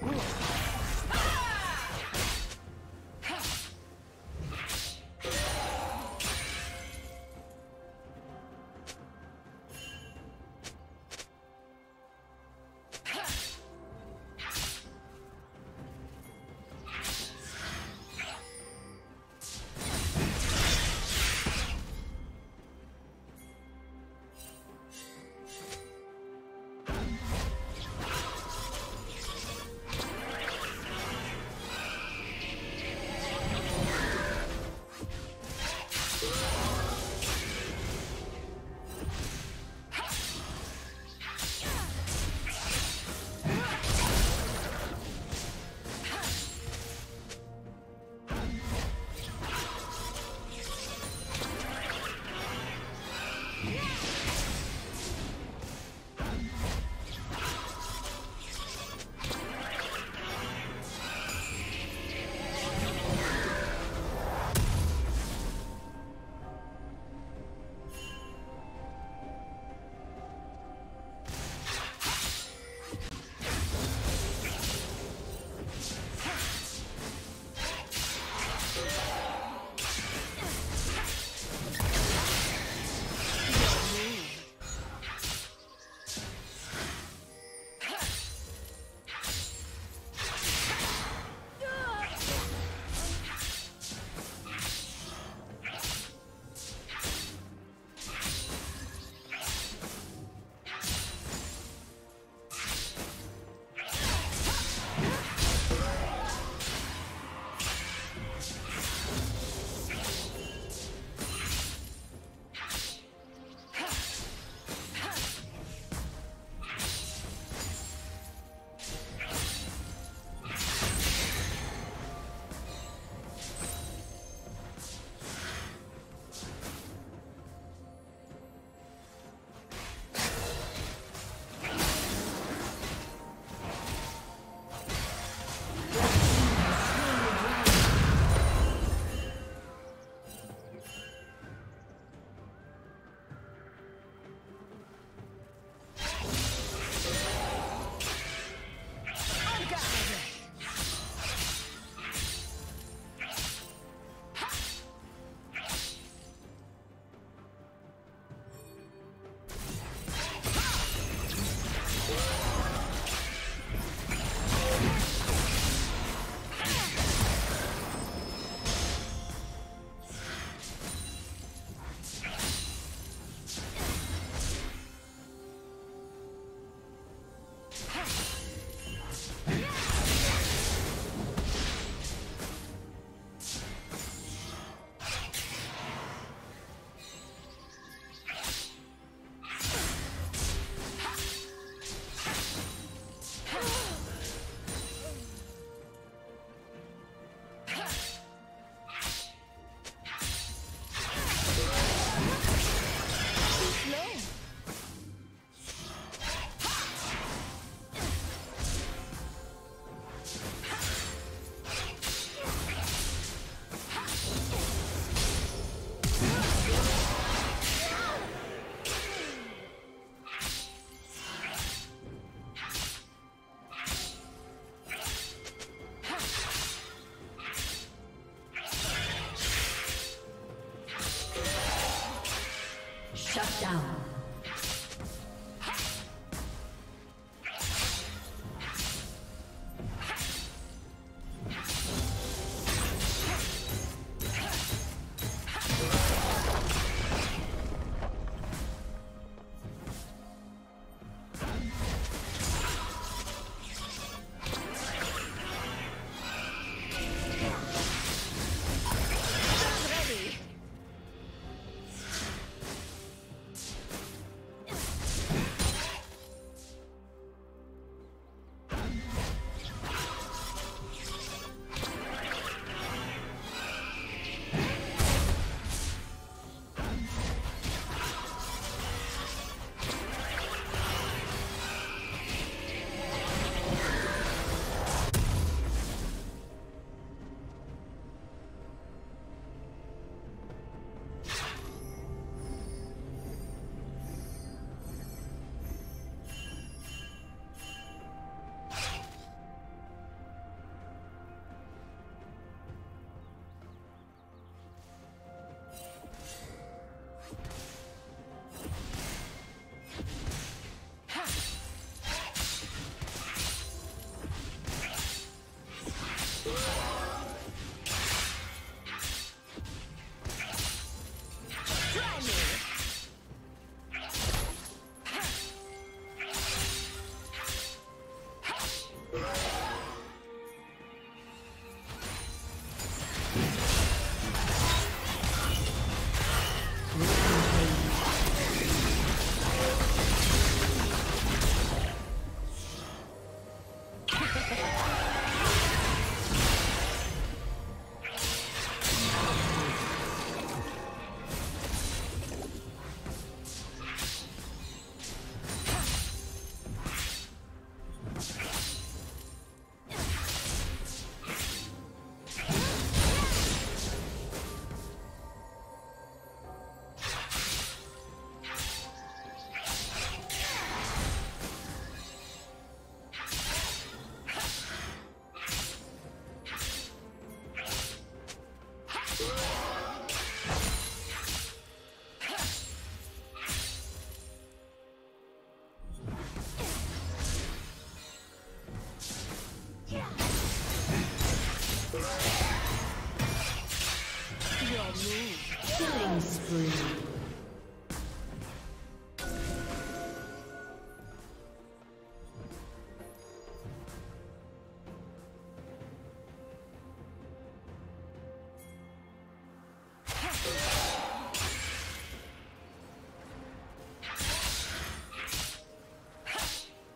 Whoa. Spree.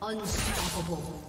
Unstoppable.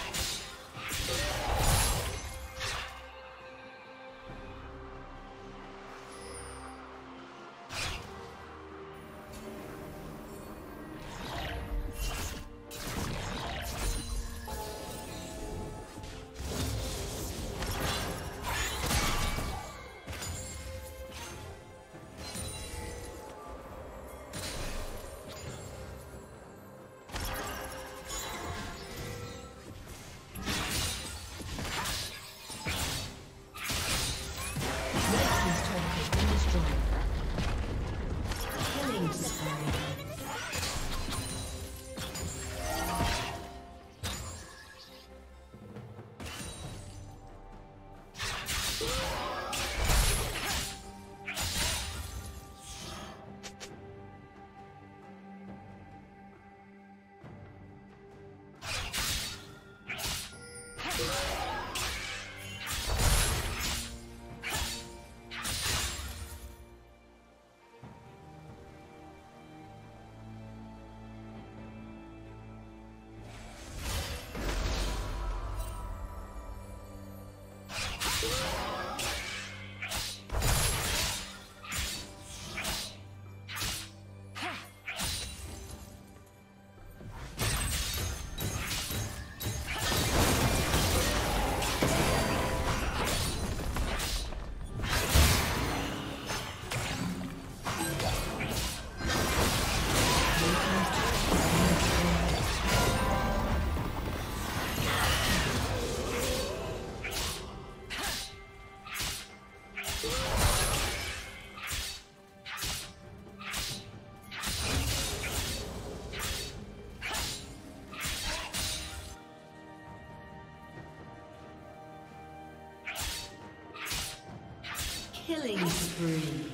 Killing spree.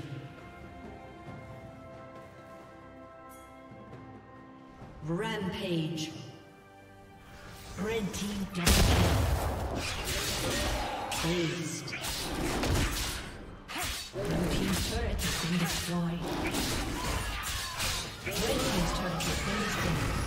Rampage. Red team double kill. Aced. Blue team's turret has been destroyed. Red team's turret has been destroyed.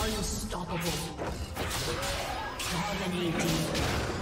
Unstoppable. Dominating.